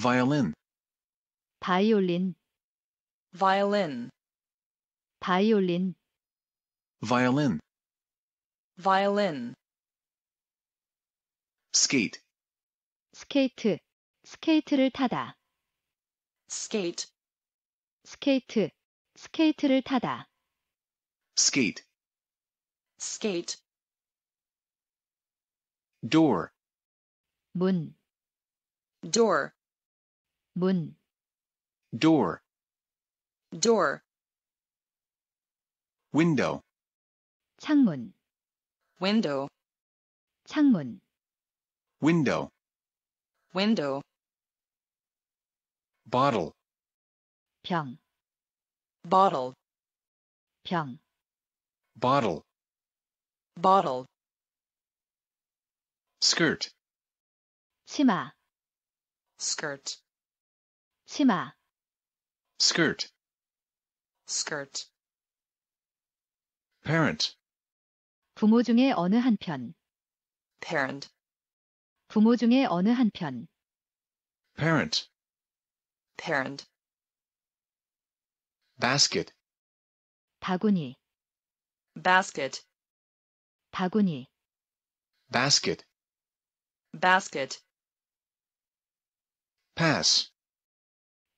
violin, 바이올린, violin, 바이올린, violin, violin, skate, 스케이트, 스케이트를 타다, skate, 스케이트, 스케이트를 타다, skate, skate, door, 문, door, 문, door, door, window, 창문, window, 창문, window, window, bottle, 병, bottle, 병, bottle, bottle, skirt, 치마, skirt, 치마, skirt, skirt, parent, 부모 중에 어느 한편, parent, 부모 중에 어느 한편, parent, parent, basket, 바구니, basket, 바구니, basket, basket, pass,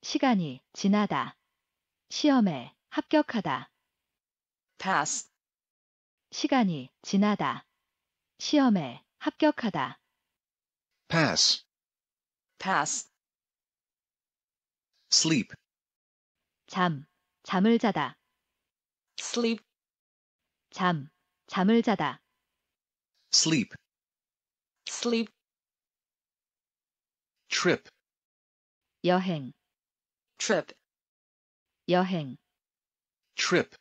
시간이 지나다, 시험에 합격하다, pass, 시간이 지나다, 시험에 합격하다, pass, pass, sleep, 잠, 잠을 자다, sleep, 잠, 잠을 자다, sleep, sleep, trip, 여행, trip, 여행, trip,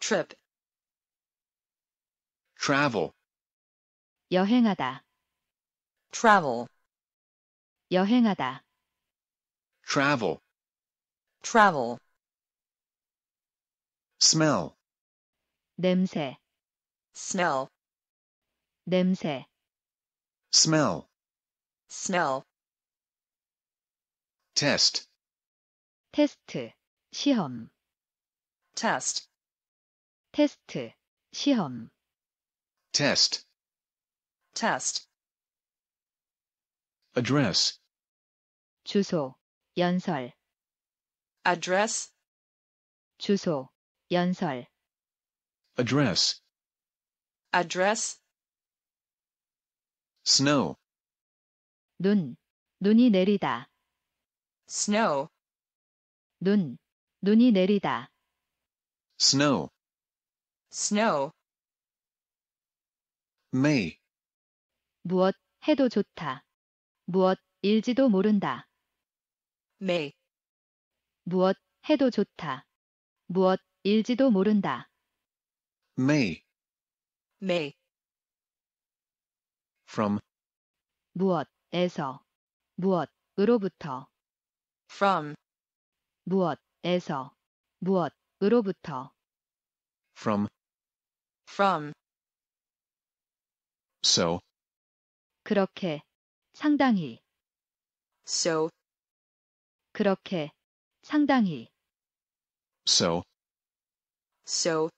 trip, travel, 여행하다, travel, 여행하다, travel, travel, smell, 냄새, smell, 냄새, smell, smell, test, 테스트, 시험, test, 테스트, 시험, test, test, address, 주소, 연설, address, 주소, 연설, address, address, snow, 눈, 눈이 내리다, snow, 눈, 눈이 내리다, snow, snow, may, 무엇 해도 좋다, 무엇 일지도 모른다, may, 무엇 해도 좋다, 무엇 일지도 모른다, may, may, from, 무엇에서, 무엇으로부터, from, 무엇에서, 무엇으로부터, from, from, so, 그렇게, 상당히, so, 그렇게, 상당히, so, so,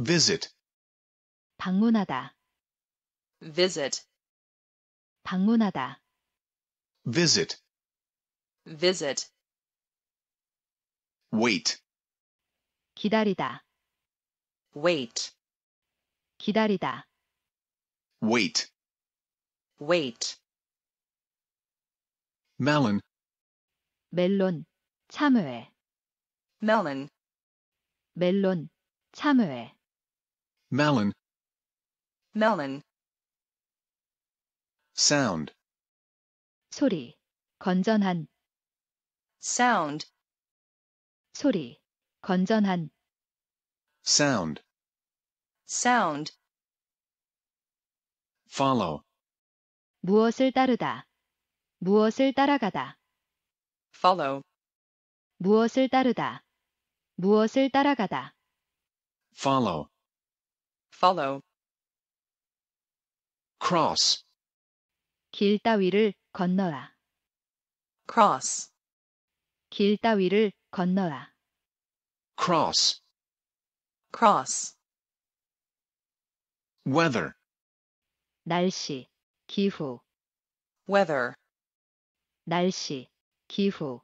visit, 방문하다, visit, 방문하다, visit, visit, wait, 기다리다, wait, 기다리다, wait, wait, melon, 멜론, 참외, melon, 멜론, 참외, melon, melon, sound, 소리, 건전한, sound, 소리, 건전한, sound, sound, follow, 무엇을 따르다, 무엇을 따라가다, follow, 무엇을 따르다, 무엇을 따라가다, follow, follow, cross, 길 따위를 건너라. cross, 길 따위를 건너라. cross, cross, weather, 날씨, 기후, weather, 날씨, 기후,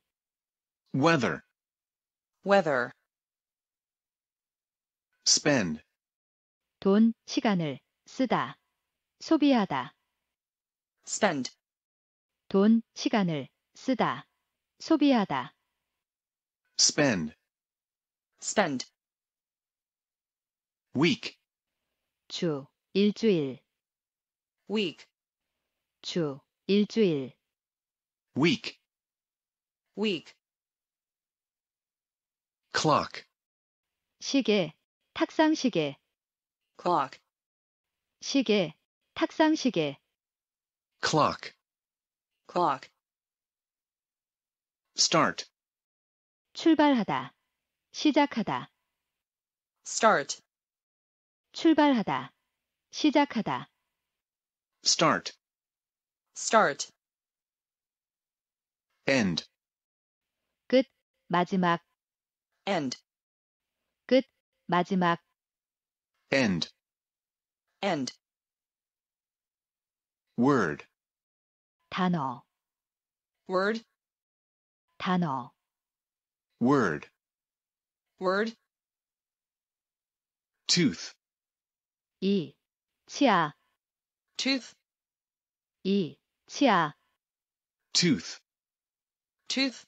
weather, weather, spend, 돈, 시간을 쓰다, 소비하다, spend, 돈, 시간을 쓰다, 소비하다, spend, spend, week, 주, 일주일, week, 주, 일주일, week, week, clock, 시계, 탁상시계, clock, 시계, 탁상시계, clock, clock, start, 출발하다, 시작하다, start, 출발하다, 시작하다, start, start, end, 끝, 마지막, end, 끝, 마지막, end, end, word, 단어, word, 단어, word, word, tooth, 이, 치아, tooth, 이, 치아, tooth, tooth,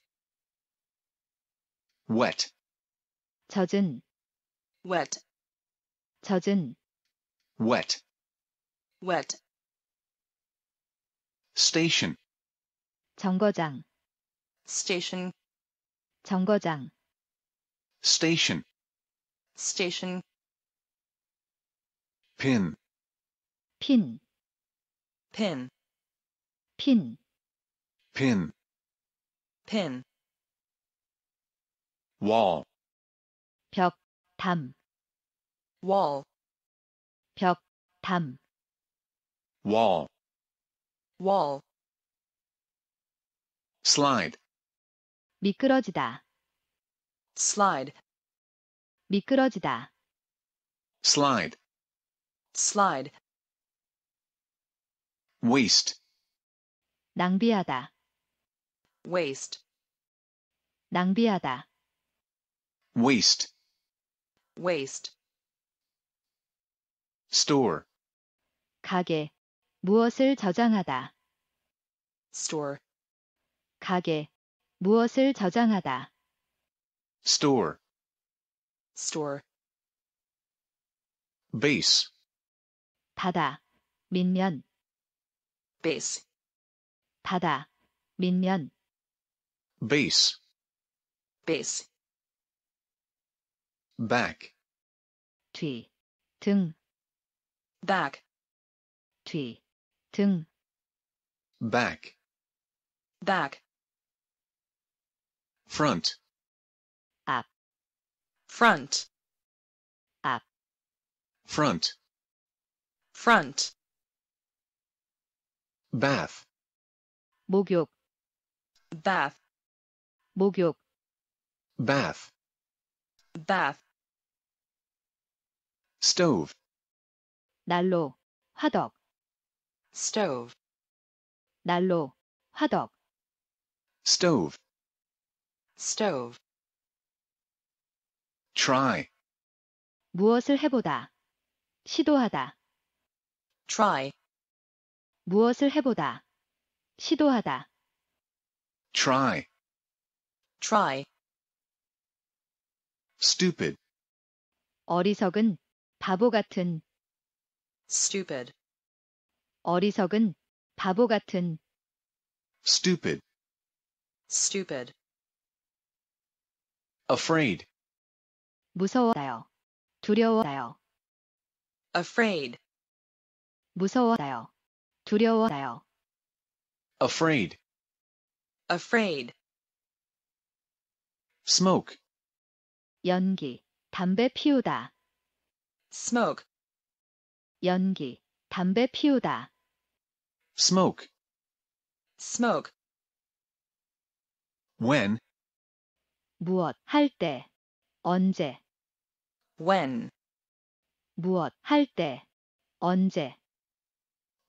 wet, 젖은, wet, 젖은, wet, wet, station, 정거장, station, 정거장, station, station, pin, 핀, pin, 핀, pin, pin, wall, 벽, 담, wall, 벽, 담, wall, wall, slide, 미끄러지다, slide, 미끄러지다, slide, slide, waste, 낭비하다, waste, 낭비하다, waste, waste, store, 가게, 무엇을 저장하다, store, 가게, 무엇을 저장하다, store, store, base, 바다, 밑면, base, 바다, 밑면, base, base, back, 뒤, 등, back, 뒤, 등, back, back, front, 앞, front, 앞, front, front, bath, 목욕, bath, 목욕, bath, bath, stove, 난로, 화덕, stove, 난로, 화덕, stove, Stove, try, 무엇을 해보다, 시도하다, try, 무엇을 해보다, 시도하다, try, try, stupid, 어리석은, 바보 같은, stupid, 어리석은, 바보 같은, stupid, stupid, afraid, 무서워요, 두려워요, afraid, 무서워요, 두려워요, afraid, afraid, smoke, 연기, 담배 피우다, smoke, 연기, 담배 피우다, smoke, smoke, when, 무엇 할 때, 언제, when, 무엇 할 때, 언제,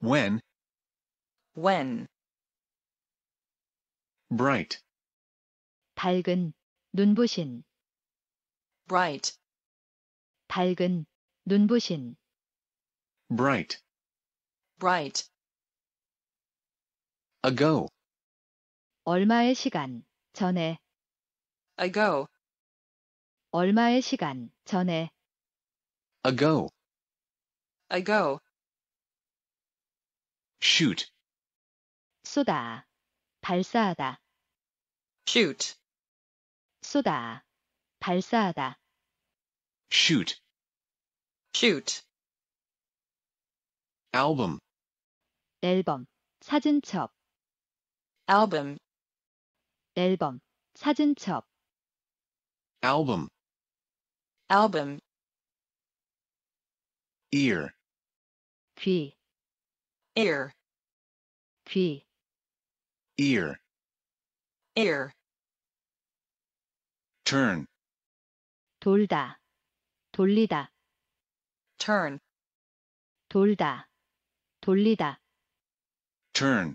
when, when, bright, 밝은, 눈부신, bright, 밝은, 눈부신, bright, bright, ago, 얼마의 시간, 전에, ago, 얼마의 시간, 전에, ago, ago, shoot, 쏘다, 발사하다, shoot, 쏘다, 발사하다, shoot, shoot, album, 앨범, 사진첩, album, 앨범, 사진첩, album, album, ear, 귀, ear, 귀, ear, ear, turn, 돌다, 돌리다, turn, 돌다, 돌리다, turn,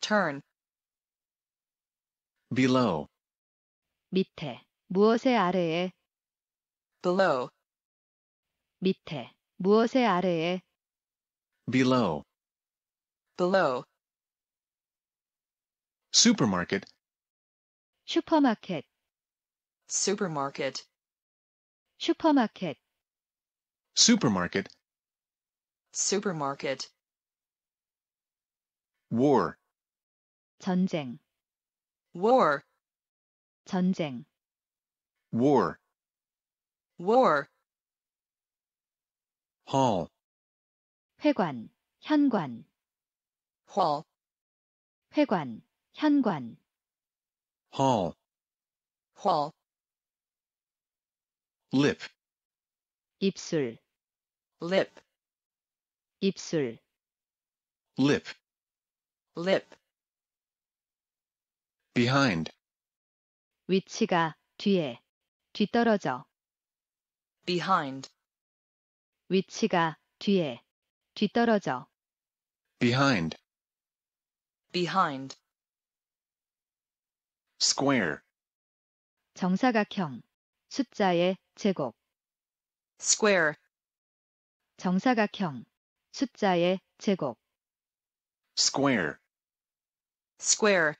turn, below, 밑에, 무엇의 아래에, below, 밑에, 무엇의 아래에, below, below, supermarket, 슈퍼마켓, supermarket, 슈퍼마켓, supermarket, supermarket, war, 전쟁, war, 전쟁, war, war, hall, 회관, 현관, hall, 회관, 현관, hall, hall, lip, 입술, lip, 입술, lip, lip, behind, 위치가, 뒤에, 뒤떨어져, behind, 위치가, 뒤에, 뒤떨어져, behind, behind, square, 정사각형, 숫자의 제곱, square, 정사각형, 숫자의 제곱, square, square,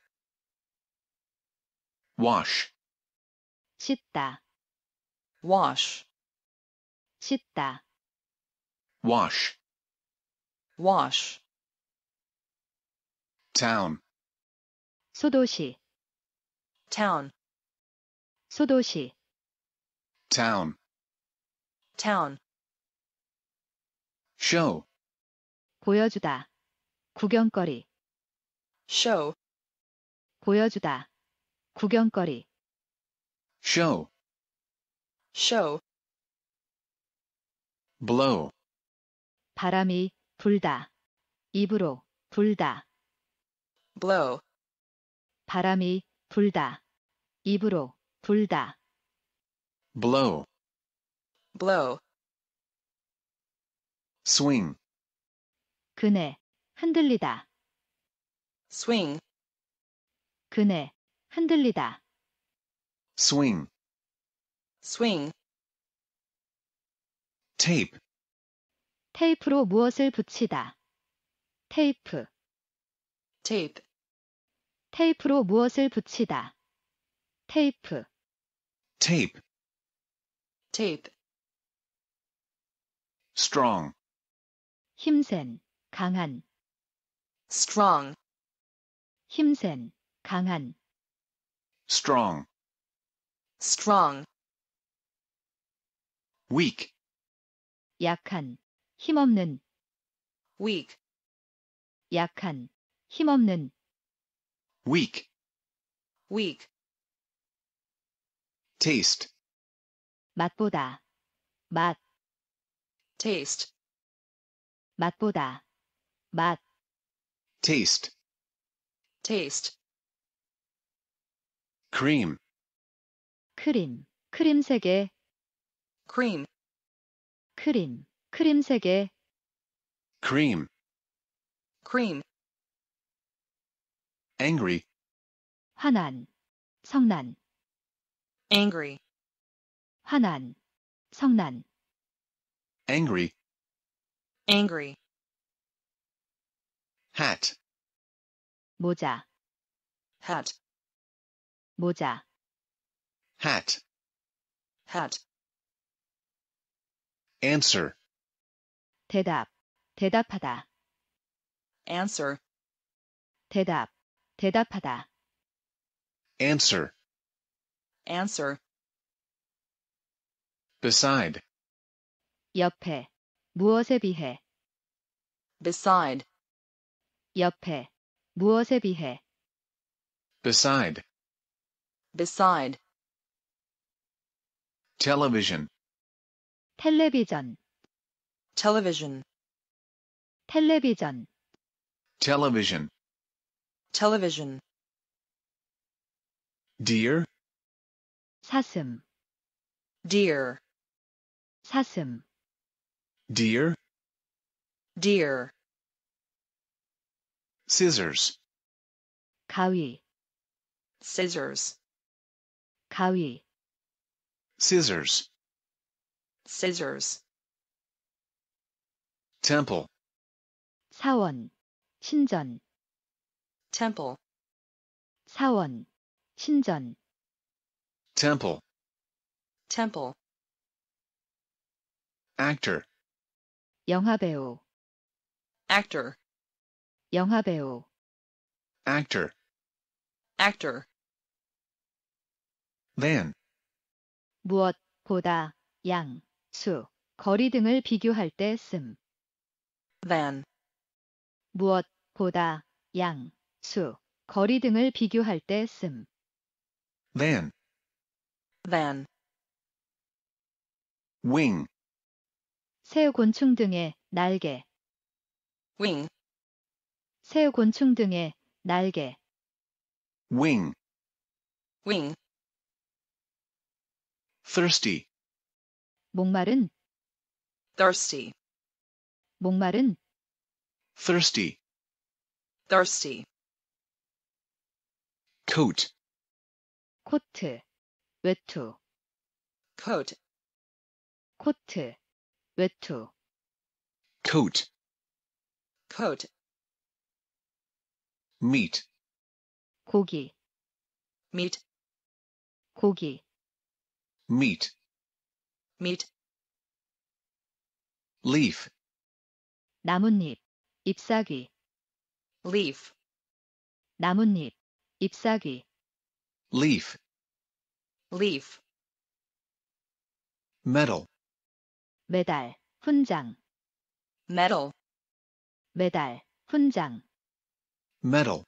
wash, 씻다, wash, 씻다, wash, wash, town, 소도시, town, 소도시, town, town, show, 보여주다, 구경거리, show, 보여주다, 구경거리, Show, show, blow, 바람이 불다, 입으로 불다, blow, 바람이 불다, 입으로 불다, blow, blow, swing, 그네, 흔들리다, swing, 그네, 흔들리다, swing, swing, tape, 테이프로 무엇을 붙이다, 테이프, tape, 테이프로 무엇을 붙이다, 테이프, tape, tape, strong, 힘센, 강한, strong, 힘센, 강한, strong, strong, weak, 약한, 힘없는, weak, 약한, 힘없는, weak, weak, taste, 맛보다, 맛, taste, 맛보다, 맛, taste, taste, cream, 크림, 크림 3개, cream, 크림, 크림 3개, cream, cream, angry, 화난, 성난, angry, 화난, 성난, angry, angry, hat, 모자, hat, 모자, hat, hat, answer, 대답, 대답하다, answer, 대답, 대답하다, answer, answer, beside, 옆에, 무엇에 비해, beside, 옆에, 무엇에 비해, beside, beside, television, 텔레비전, television, 텔레비전, television, television, deer, 사슴, deer, 사슴, deer, deer, scissors, 가위, scissors, 가위, scissors, scissors, temple, 사원, 신전, temple, 사원, 신전, temple, temple, actor, 영화배우, actor, 영화배우, actor, actor, van, 무엇, 보다, 양, 수, 거리 등을 비교할 때 씀. van, 무엇, 보다, 양, 수, 거리 등을 비교할 때 씀. van, van, wing, 새 곤충 등의 날개, wing, 새 곤충 등의 날개, wing, wing, thirsty, 목마른, thirsty, 목마른, thirsty, thirsty, coat, 코트, 외투, coat, 코트, 외투, coat, coat, meat, 고기, meat, 고기, meat, meat, leaf, 나뭇잎, 잎사귀, leaf, 나뭇잎, 잎사귀, leaf, leaf, metal, 메달, 훈장, metal, 메달, 훈장, metal,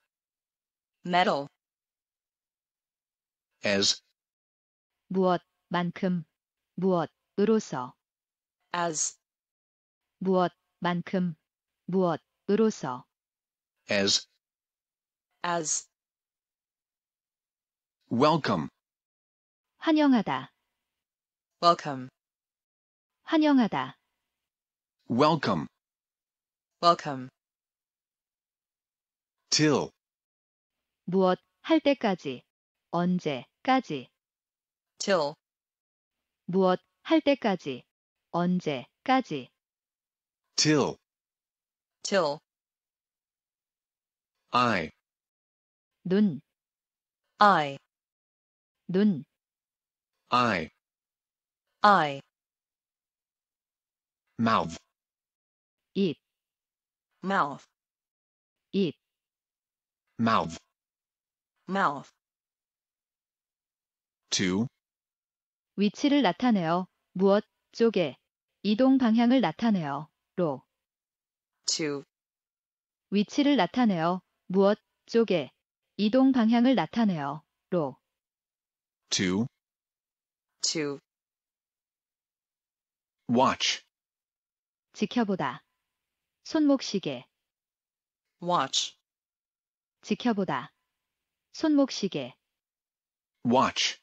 metal, as, 무엇, 만큼, 무엇으로서, as, 무엇, 만큼, 무엇으로서, as, as, welcome, 환영하다, welcome, 환영하다, welcome, welcome, till, 무엇, 할 때까지, 언제까지, till, 무엇, 할 때까지, 언제까지, till, till, eye, 눈, eye, 눈, eye, eye, mouth, 입, mouth, 입, mouth, mouth, to, 위치를 나타내어, 무엇, 쪽에, 이동 방향을 나타내어, 로, to, 위치를 나타내어, 무엇, 쪽에, 이동 방향을 나타내어, 로, to, to, watch, 지켜보다, 손목시계, watch, 지켜보다. 손목시계, watch,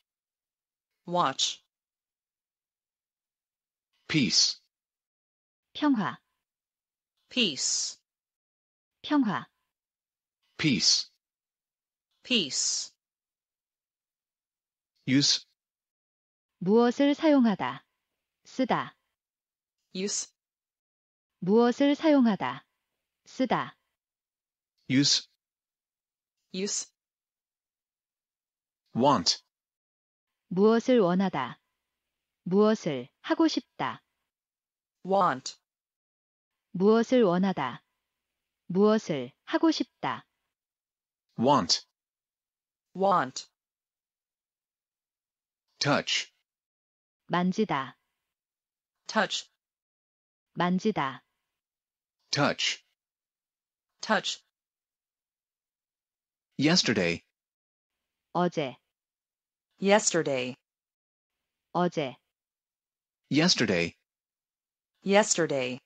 watch, peace, 평화, peace, 평화, peace, peace, use, 무엇을 사용하다. 쓰다. use, 무엇을 사용하다. 쓰다. use, use, want, 무엇을 원하다. 무엇을 하고 싶다. want, 무엇을 원하다. 무엇을 하고 싶다. want, want, touch, 만지다. touch, 만지다. touch, touch, yesterday, 어제, yesterday, 어제, yesterday, yesterday,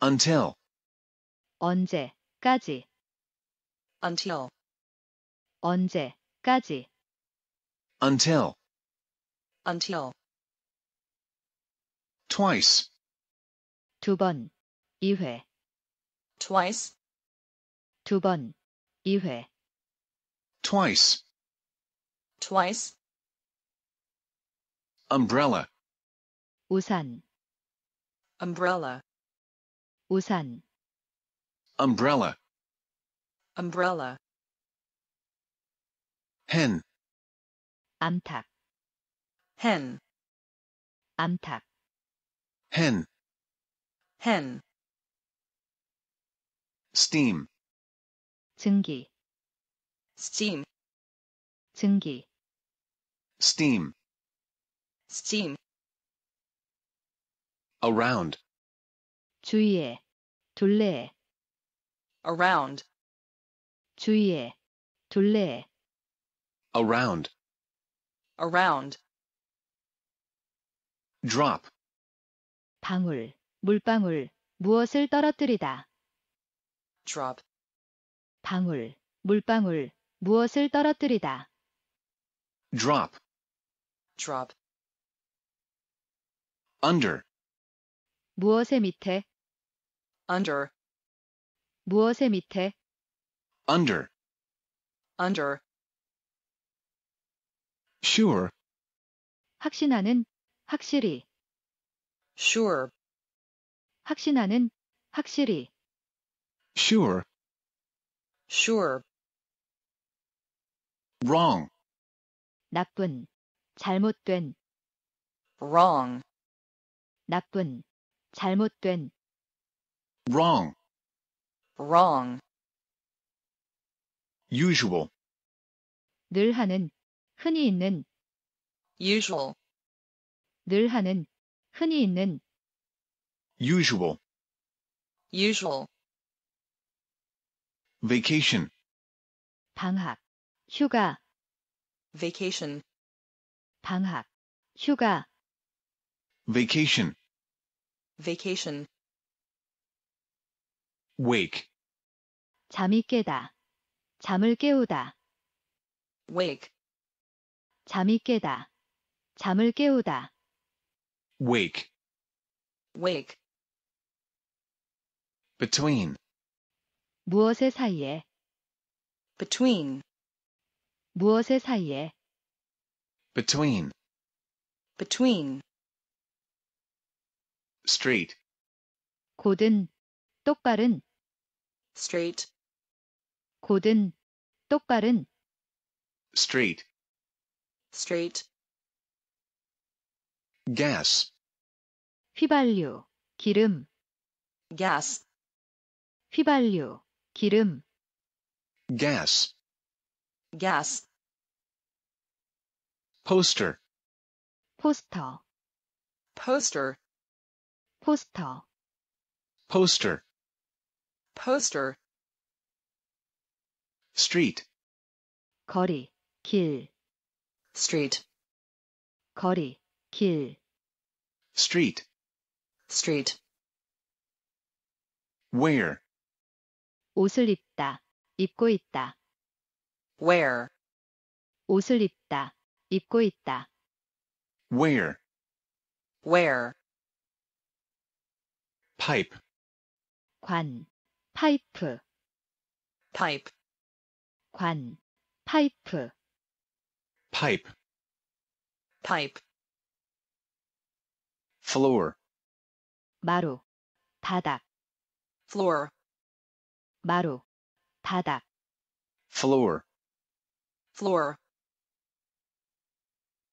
until, 언제까지, until, 언제까지, until, until, twice, 두 번, 이회, twice, 두 번, 이회, twice, twice, umbrella, 우산, umbrella, 우산, umbrella, umbrella, hen, 암탉, hen, 암탉, hen, hen, steam, 증기, steam, 증기, Steam, steam, around, 주위에, 둘레에, around, 주위에, 둘레에, around, around, drop, 방울, 물방울, 무엇을 떨어뜨리다. drop, 방울, 물방울, 무엇을 떨어뜨리다. drop, drop, under, 무엇의 밑에, under, 무엇의 밑에, under, under, sure, 확신하는, 확실히, sure, 확신하는, 확실히, sure, sure, wrong, 나쁜, 잘못된, wrong, 나쁜, 잘못된, wrong, wrong, usual, 늘 하는, 흔히 있는, usual, 늘 하는, 흔히 있는, usual, usual, vacation, 방학, 휴가, vacation, 방학, 휴가, vacation, vacation, wake, 잠이 깨다, 잠을 깨우다, wake, 잠이 깨다, 잠을 깨우다, wake, wake, between, 무엇의 사이에, between, 무엇의 사이에, between, between, straight, 곧은, 똑바른, straight, 곧은, 똑바른, straight, straight, gas, 휘발유, 기름, gas, 휘발유, 기름, gas, gas, poster, 포스터, poster, 포스터, poster, poster, street, 거리, 길, street, 거리, 길, street, street, where, 옷을 입다, 입고 있다. wear, 옷을 입다, 입고 있다. Where? wear, Pipe. 관, 파이프, pipe, 관, 파이프. Pipe. pipe, Floor. 마루, 바닥, floor, 마루, 바닥. Floor. floor,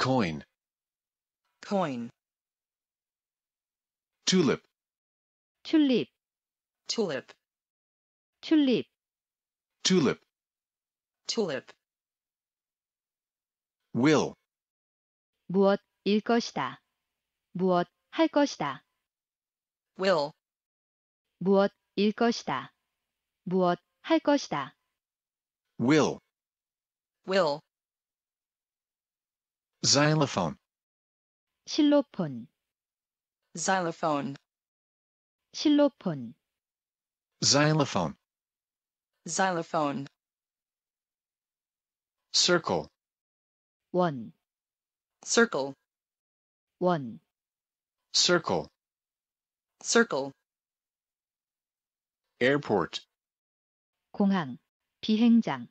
Coin. coin, Tulip. 튤립, tulip, 튤립. Tulip. tulip, Will. 무엇일 것이다. 무엇 할 것이다. will, 무엇일 것이다. 무엇 할 것이다. Will. will, Xylophone. 실로폰, xylophone, 실로폰. Xylophone. xylophone, Circle. 원, circle, 원. Circle. circle, Airport. 공항, 비행장,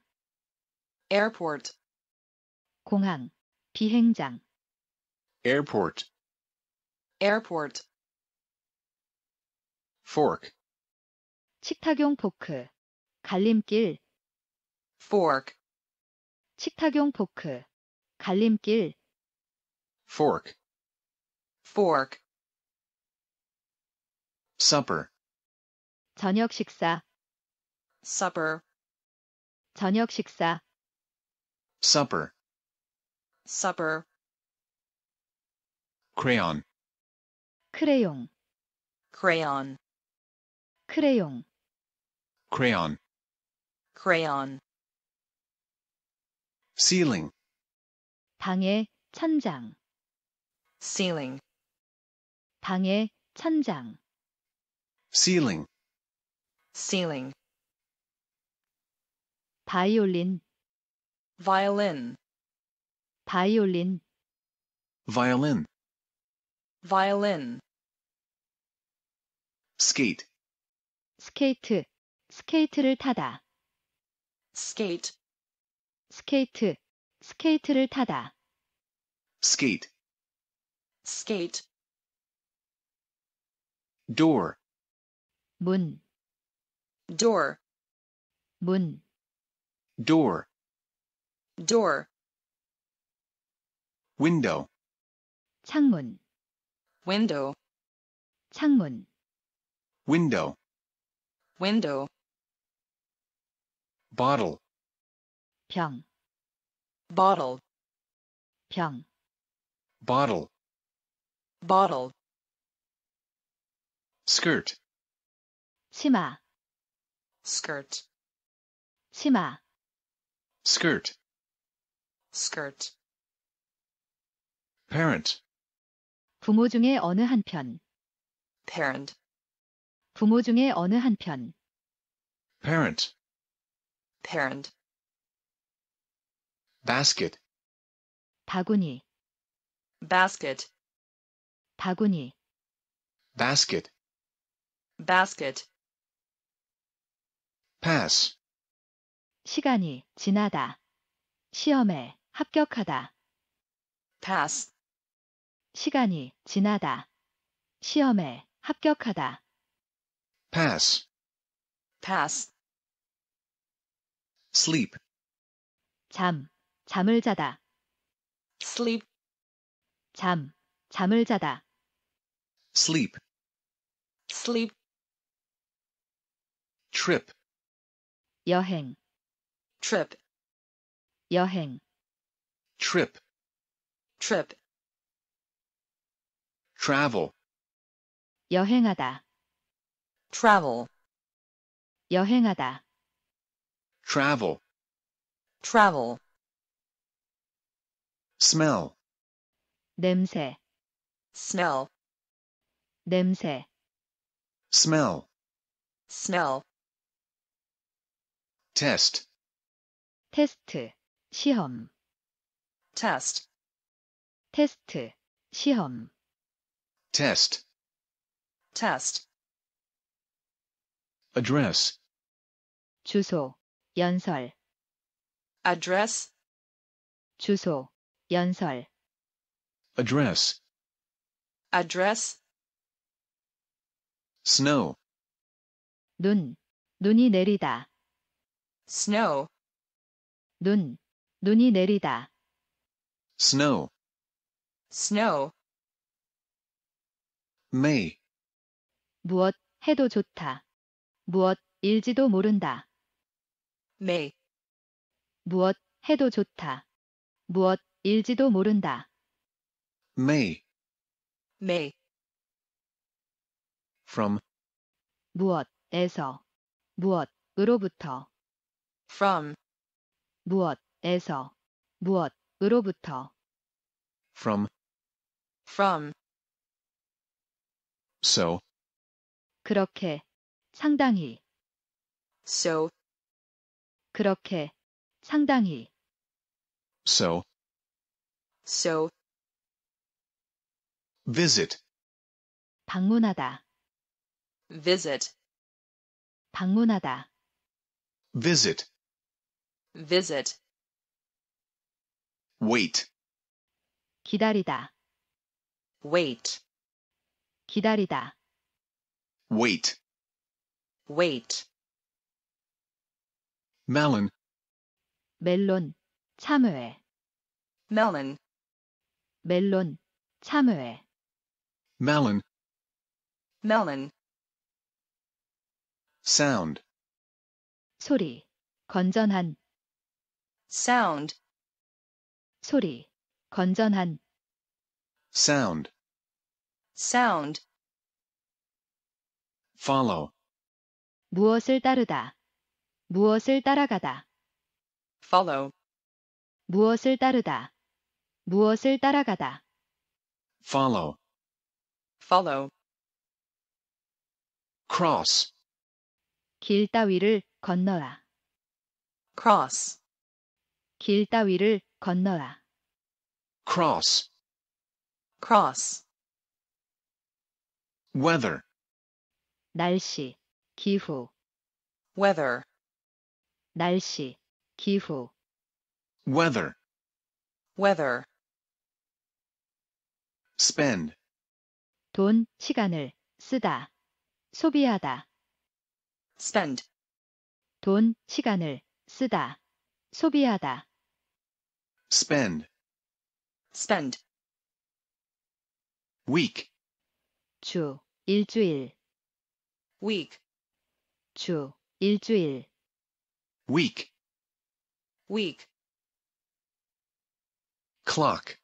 airport, 공항, 비행장. Airport. airport, Fork. 식탁용 포크, 갈림길, fork, 식탁용 포크, 갈림길, Fork. fork, Supper. 저녁 식사, supper, 저녁 식사, Supper. supper, Crayon. 크레용, crayon, 크레용. Crayon. crayon, Ceiling. 방의 천장, ceiling, 방의 천장. Ceiling. ceiling, 바이올린, violin, 바이올린. Violin. violin, Skate. 스케이트, 스케이트를 타다. skate, 스케이트, 스케이트를 타다. Skate. skate, Door. 문, door, 문. Door. door, Window. 창문, window, 창문. Window. window, Bottle. 병, bottle, 병. Bottle. bottle, Skirt. 치마, skirt, 치마. Skirt. skirt, Parent. 부모 중에 어느 한편, parent, 부모 중에 어느 한편. Parent. parent, Basket. 바구니, basket, 바구니. Basket. basket, Pass. 시간이 지나다. 시험에 합격하다. pass, 시간이 지나다. 시험에 합격하다. Pass. pass, Sleep. 잠, 잠을 자다. sleep, 잠, 잠을 자다. Sleep. sleep, Trip. 여행, trip, 여행, trip, trip, travel, 여행하다, travel, 여행하다, travel, travel, smell, 냄새, smell, 냄새, smell, smell, test, 테스트, 시험, test, 테스트, 시험, test, test, address, 주소, 연설, address, 주소, 연설, address, address, snow, 눈, 눈이 내리다, snow, 눈, 눈이 내리다, snow, snow, May, 무엇 해도 좋다, 무엇 일지도 모른다, may, 무엇 해도 좋다, 무엇 일지도 모른다, may, may, from, 무엇에서, 무엇으로부터, from, 무엇에서, 무엇으로부터, from, from, so, 그렇게, 상당히, so, 그렇게, 상당히, so, so, visit, 방문하다, visit, 방문하다, visit, visit, wait, 기다리다, wait, 기다리다, wait, wait, melon, 멜론, 참외, melon, 멜론, 참외, melon, melon, sound, 소리, 건전한, sound, 소리, 건전한, sound, sound, follow, 무엇을 따르다, 무엇을 따라가다, follow, 무엇을 따르다, 무엇을 따라가다, follow, follow, cross, 길 따위를 건너라, cross, 길 따위를 건너라, cross, cross, weather, 날씨, 기후, weather, 날씨, 기후, weather, weather, spend, 돈, 시간을 쓰다, 소비하다, spend, 돈, 시간을 쓰다, 소비하다, spend, spend, week, 주, 일주일, week, 주, 일주일, week, week, clock,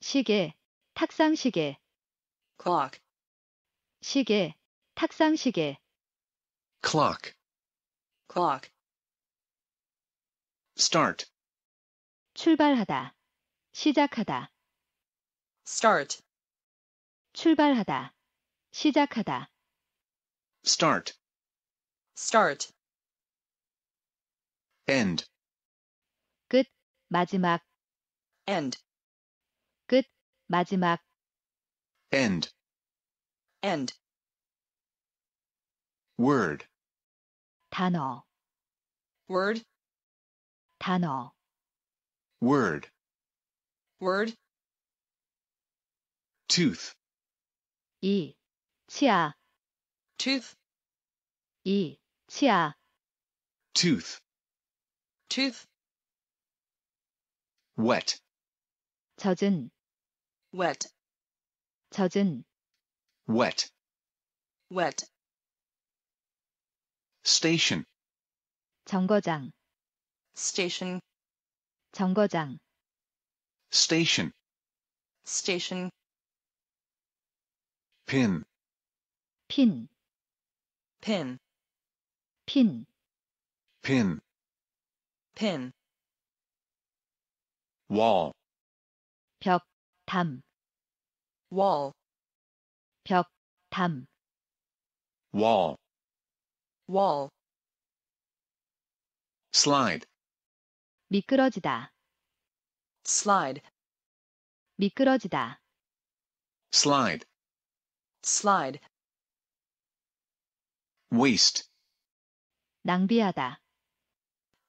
시계, 탁상시계, clock, 시계, 탁상시계, clock, clock, start, 출발하다, 시작하다, start, 출발하다, 시작하다, start, start, end, 끝, 마지막, end, 끝, 마지막, end, end, word, 단어, word, 단어, word, word, tooth, 이, 치아, tooth, 이, 치아, tooth, tooth, wet, 젖은, wet, 젖은, wet, wet, station, 정거장, station, 정거장, station, station, Pin, 핀, pin, 핀, pin, pin, wall, 벽, 담, wall, 벽, 담, wall, wall, slide, 미끄러지다, slide, 미끄러지다, slide, slide, waste, 낭비하다,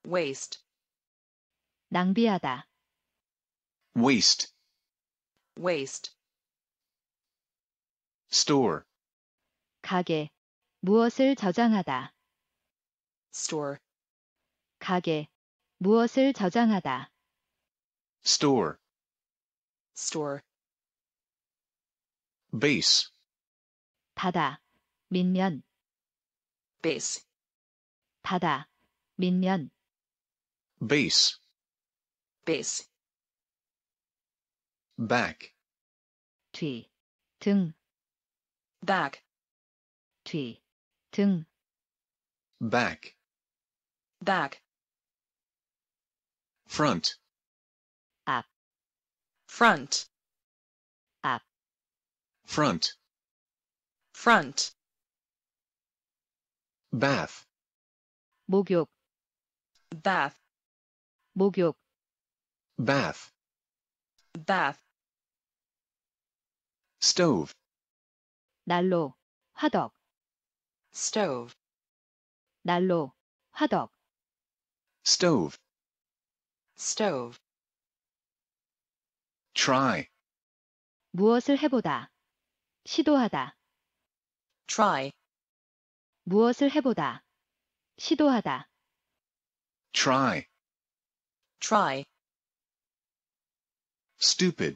waste, 낭비하다, waste, waste, store, 가게, 무엇을 저장하다, store, 가게, 무엇을 저장하다, store, store, base, 바다, 밑면, base, 바다, 밑면, base, base, back, 뒤, 등, back, 뒤, 등, back, back, front, front, front, front, bath, 목욕, bath, 목욕, bath, bath, stove, 난로, 화덕, stove, 난로, 화덕, stove, stove, try, 무엇을 해보다, 시도하다, Try, 무엇을 해보다, 시도하다, try, try, stupid,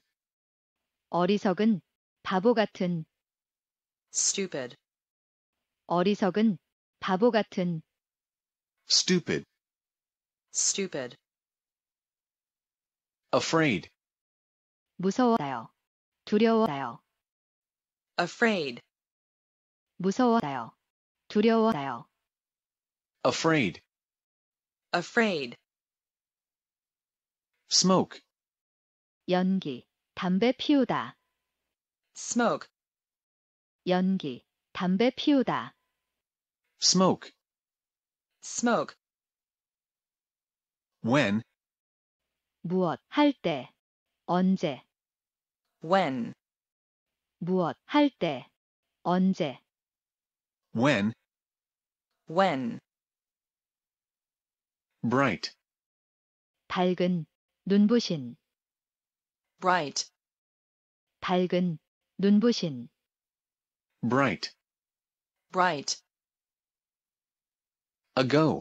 어리석은, 바보 같은, stupid, 어리석은, 바보 같은, stupid, stupid, afraid, 무서워요, 두려워요, afraid, 무서워요, 두려워요, afraid, afraid, smoke, 연기, 담배 피우다, smoke, 연기, 담배 피우다, smoke, smoke, when, 무엇, 할 때, 언제, when, 무엇, 할 때, 언제, when, when, bright, 밝은, 눈부신, bright, 밝은, 눈부신, bright, bright, ago,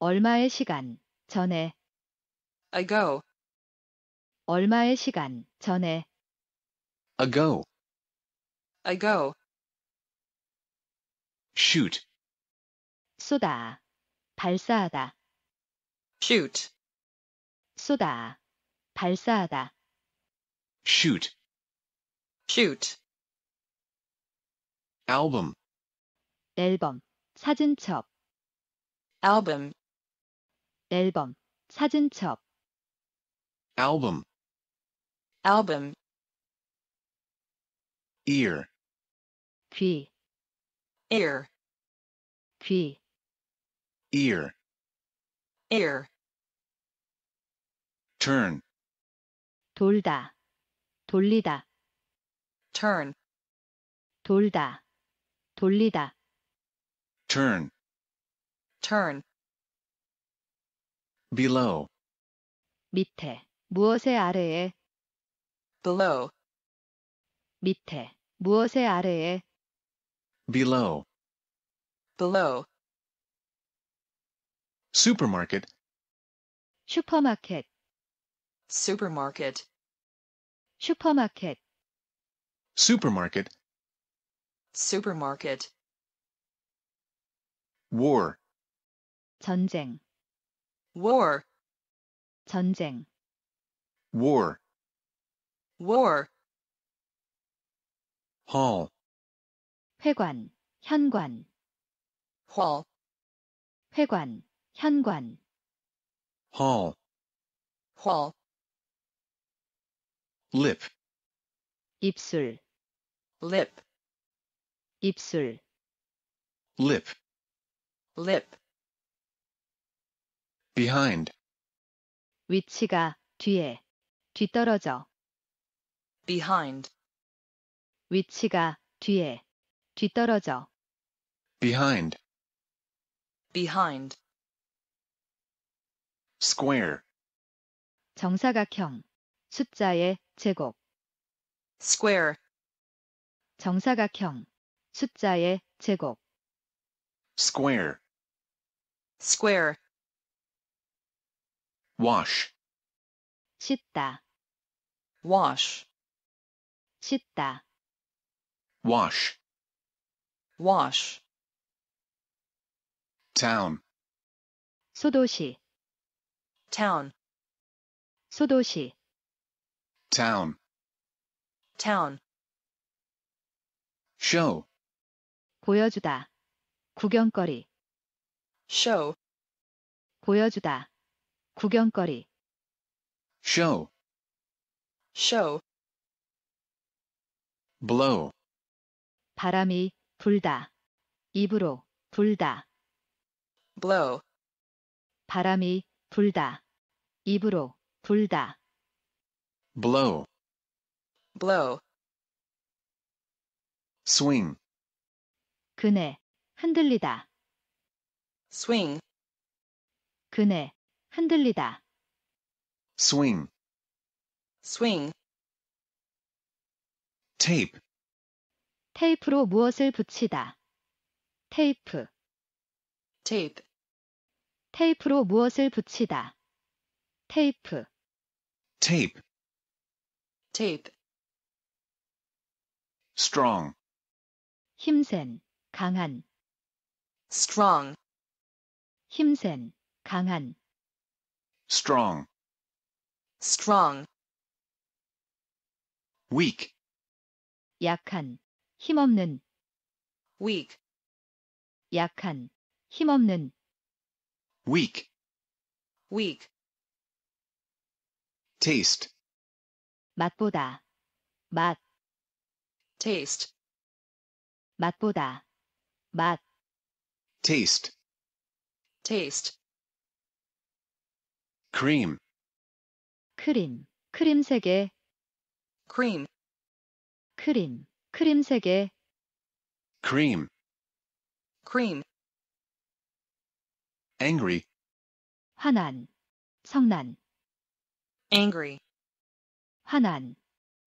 얼마의 시간, 전에, ago, 얼마의 시간, 전에, ago, ago, shoot, 쏘다, 발사하다, shoot, 쏘다, 발사하다, shoot, shoot, album, 앨범, 사진첩, album, 앨범, 사진첩, album, album, ear, 귀, Ear, 귀, ear, ear, turn, 돌다, 돌리다, turn, 돌다, 돌리다, turn, turn, below, 밑에, 무엇의 아래에, below, 밑에, 무엇의 아래에, below, below, supermarket, 슈퍼마켓, supermarket, 슈퍼마켓, supermarket, supermarket, war, 전쟁, war, 전쟁, war, war, hall, 회관, 현관, hall, 회관, 현관, hall, hall, lip, 입술, lip, 입술, lip, lip, behind, 위치가 뒤에, 뒤떨어져, behind, 위치가 뒤에, 뒤떨어져, behind, behind, square, 정사각형, 숫자의 제곱, square, 정사각형, 숫자의 제곱, square, square, wash, 씻다, wash, 씻다, wash, wash, town, 소도시, town, 소도시, town, town, show, 보여주다, 구경거리, show, 보여주다, 구경거리, show, show, blow, 바람이 불다, 입으로 불다, blow, 바람이 불다, 입으로 불다, blow, blow, swing, 그네, 흔들리다, swing, 그네, 흔들리다, swing, swing, tape, 테이프로 무엇을 붙이다, 테이프, tape, 테이프로 무엇을 붙이다, 테이프, tape, tape, strong, 힘센, 강한, strong, 힘센, 강한, strong, strong, weak, 약한, 힘없는, weak, 약한, 힘없는, weak, weak, taste, 맛보다, 맛, taste, 맛보다, 맛, taste, taste, cream, 크림, 크림색의, cream, 크림, 크림색의, cream, cream, angry, 화난, 성난, angry, 화난,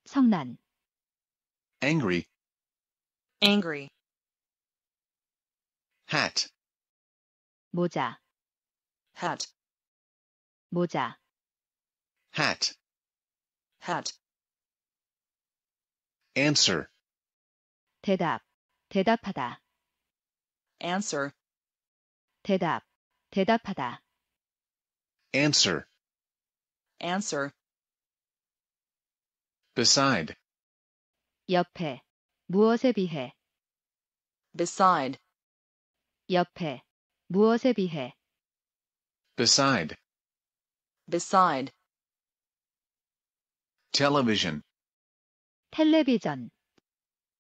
성난, angry, angry, hat, 모자, hat, 모자, hat, hat, answer, 대답, 대답하다, answer, 대답, 대답하다, answer, answer, beside, 옆에, 무엇에 비해, beside, 옆에, 무엇에 비해, beside, beside, television, 텔레비전,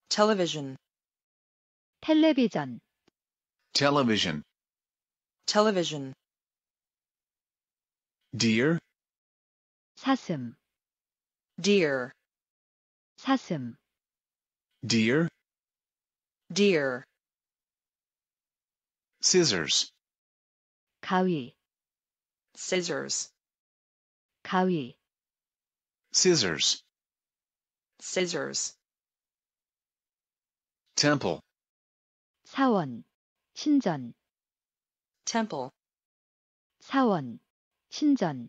television, 텔레비전, television, television, deer, 사슴, deer, 사슴, deer, deer, scissors, 가위, scissors, 가위, scissors, scissors, Temple, 사원, 신전, temple, 사원, 신전,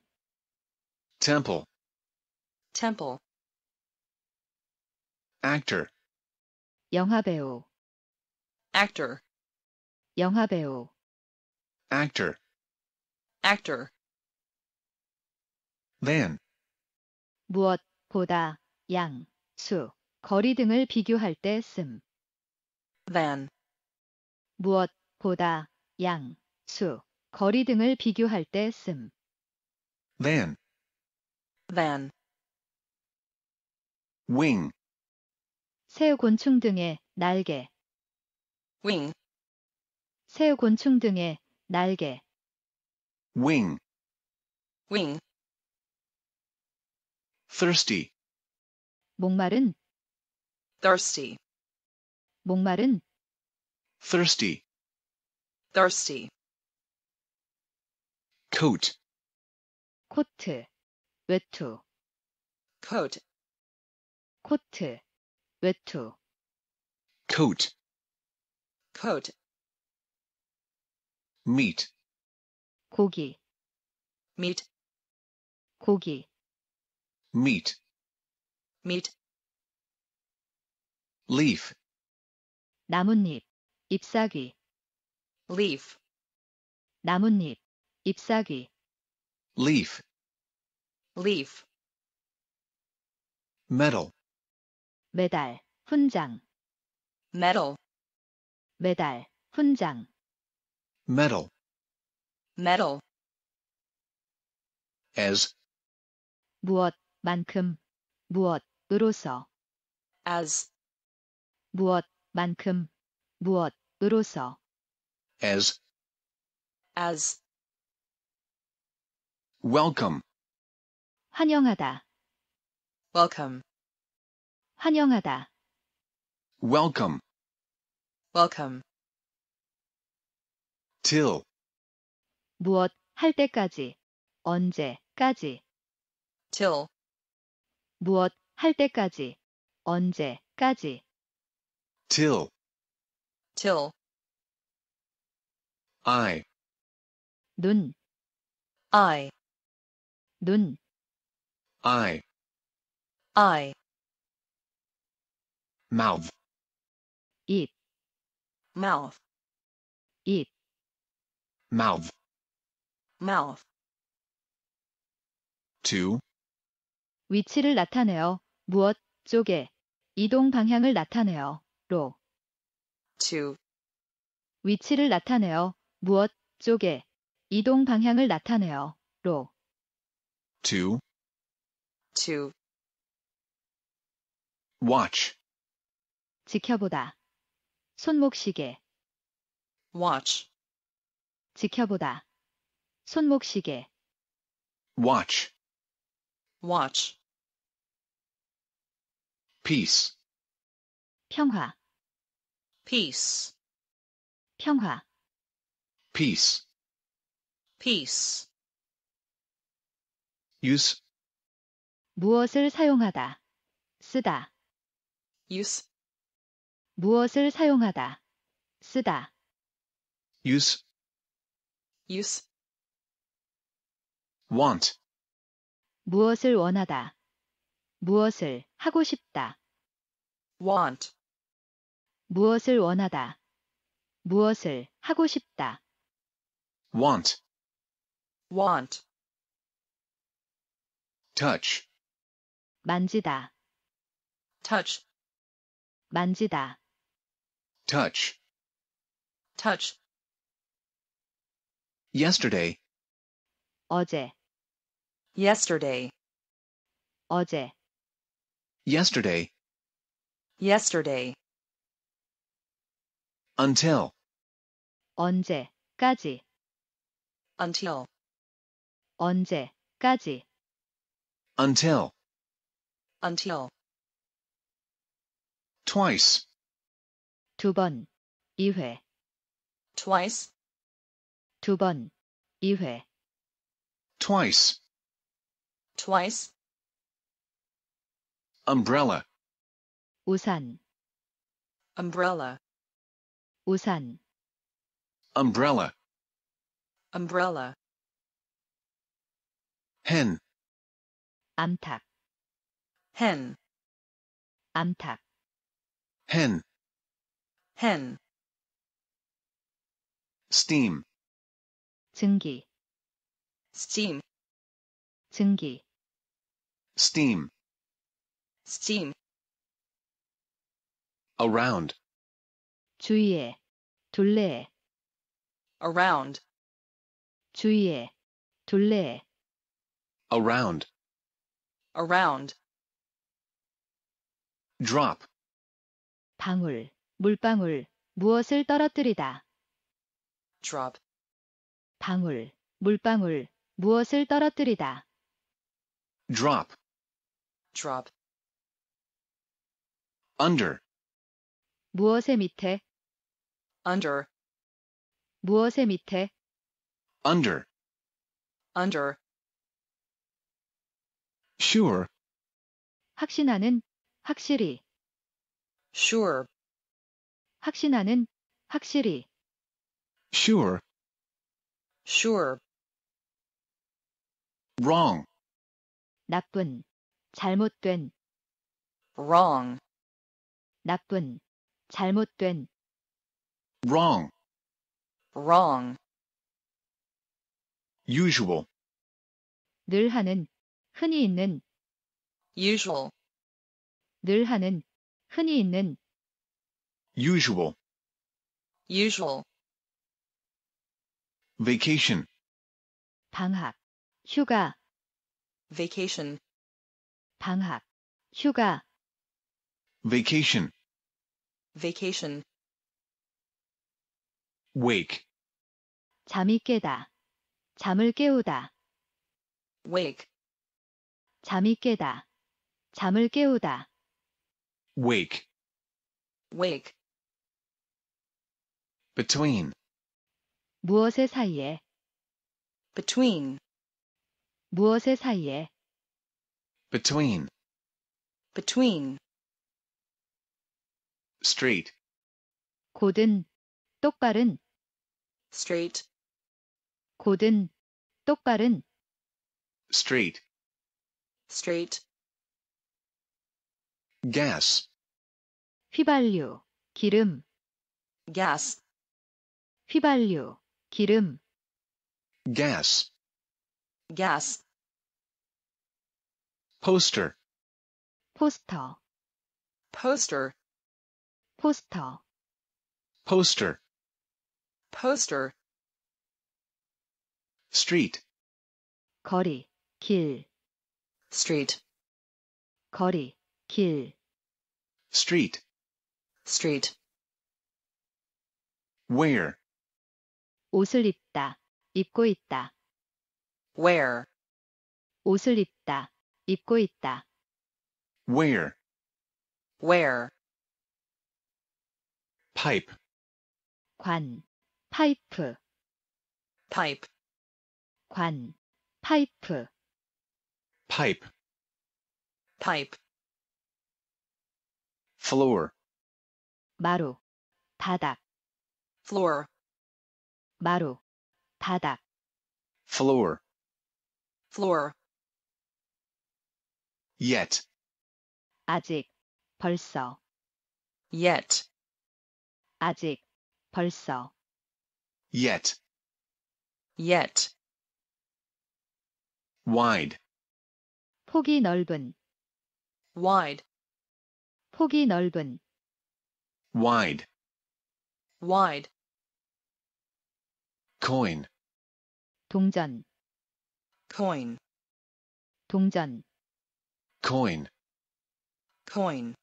temple, temple, actor, 영화배우, actor, 영화배우, actor, actor, van, 무엇, 보다, 양, 수, 거리 등을 비교할 때 씀. Van, 무엇, 보다, 양, 수, 거리 등을 비교할 때 씀. van, van, wing, 새 곤충 등의 날개, wing, 새 곤충 등의 날개, wing, wing, thirsty, 목마른, thirsty, 목마른, thirsty, thirsty, coat, 코트, 외투, coat, 코트, 외투, coat, coat, meat, 고기, meat, 고기, meat, meat, leaf, 나뭇잎, 잎사귀, leaf, 나뭇잎, 잎사귀, leaf, leaf, metal, 메달, 훈장, metal, 메달, 훈장, metal, metal, as, 무엇, 만큼, 무엇으로서, as, 무엇, 만큼, 무엇으로서, as, as, welcome, 환영하다, welcome, 환영하다, welcome, welcome, till, 무엇, 할 때까지, 언제까지, till, 무엇, 할 때까지, 언제까지, till, till, eye, 눈, eye, 눈, eye, eye, mouth, 입, mouth, 입, mouth, mouth, to, 위치를 나타내어, 무엇, 쪽에, 이동 방향을 나타내어, 로, to, 위치를 나타내어, 무엇, 쪽에, 이동 방향을 나타내어, 로, to, to, watch, 지켜보다, 손목시계, watch, 지켜보다, 손목시계, watch, watch, peace, 평화, peace, 평화, peace, peace, use, 무엇을 사용하다, 쓰다, use, 무엇을 사용하다, 쓰다, use, use, want, 무엇을 원하다, 무엇을 하고 싶다, want, 무엇을 원하다, 무엇을 하고 싶다, want, want, touch, 만지다, touch, 만지다, touch, touch, yesterday, 어제, yesterday, 어제, yesterday, yesterday, until, 언제까지, until, 언제까지, until, until, twice, 두 번, 이회, twice, 두 번, 이회, twice, twice, umbrella, 우산, umbrella, 우산, umbrella, umbrella, hen, 암탉, hen, 암탉, hen, hen, steam, 증기, steam, 증기, steam, steam, around, 주위에, 둘레에, around, 주위에, 둘레에, around, around, drop, 방울, 물방울, 무엇을 떨어뜨리다. drop, 방울, 물방울, 무엇을 떨어뜨리다. drop, drop, under, 무엇의 밑에, under, 무엇의 밑에, under, under, sure, 확신하는, 확실히, sure, 확신하는, 확실히, sure, sure, wrong, 나쁜, 잘못된, wrong, 나쁜, 잘못된, wrong, wrong, usual, 늘 하는, 흔히 있는, usual, 늘 하는, 흔히 있는, usual, usual, vacation, 방학, 휴가, vacation, 방학, 휴가, vacation, vacation, Wake, 잠이 깨다, 잠을 깨우다, wake, 잠이 깨다, 잠을 깨우다, wake, wake, between, 무엇의 사이에, between, 무엇의 사이에, between, between, straight, 고든, 똑바른, straight, 고든, 똑바른, straight, straight, gas, 휘발유, 기름, gas, 휘발유, 기름, gas, gas, poster, 포스터, poster, 포스터, poster, poster, street, 거리, 길, street, 거리, 길, street, street, wear, 옷을 입다, 입고 있다, wear, 옷을 입다, 입고 있다, wear, wear, pipe, 관, 파이프, pipe, 관, 파이프, pipe, pipe, floor, 마루, 바닥, floor, 마루, 바닥, floor, floor, yet, 아직, 벌써, yet, 아직, 벌써, yet, yet, wide, 폭이 넓은, wide, 폭이 넓은, wide, wide, coin, 동전, coin, 동전, coin, coin,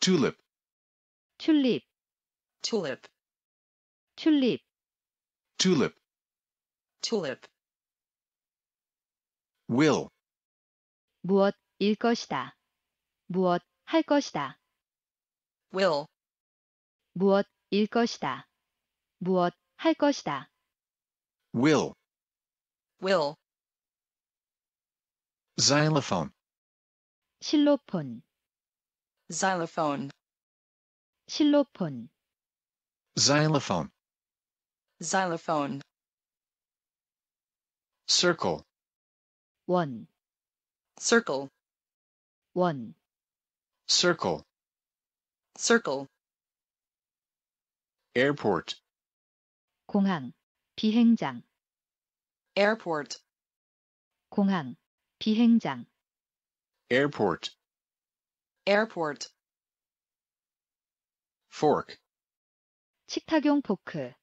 tulip, 튤립, tulip, 튤립, tulip, tulip, will, 무엇, 일 것이다, 무엇, 할 것이다, will, 무엇, 일 것이다, 무엇, 할 것이다, will, will, xylophone, 실로폰, xylophone, 실로폰, xylophone, xylophone, circle, 원, circle, 원, circle, circle, airport, 공항, 비행장, airport, 공항, 비행장, airport, airport, fork, 식탁용 포크,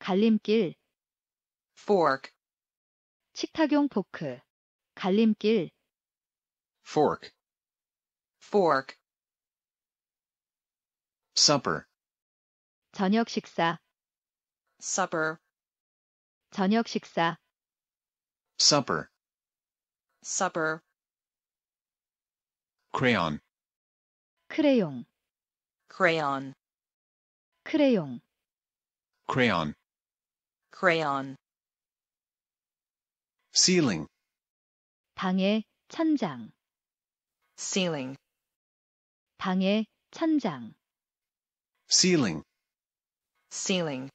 갈림길, fork, 식탁용 포크, 갈림길, fork, fork, supper, 저녁 식사, supper, 저녁 식사, supper, supper, crayon, 크레용, crayon, 크레용, crayon, crayon, ceiling, 방의 천장, ceiling, 방의 천장, ceiling, ceiling,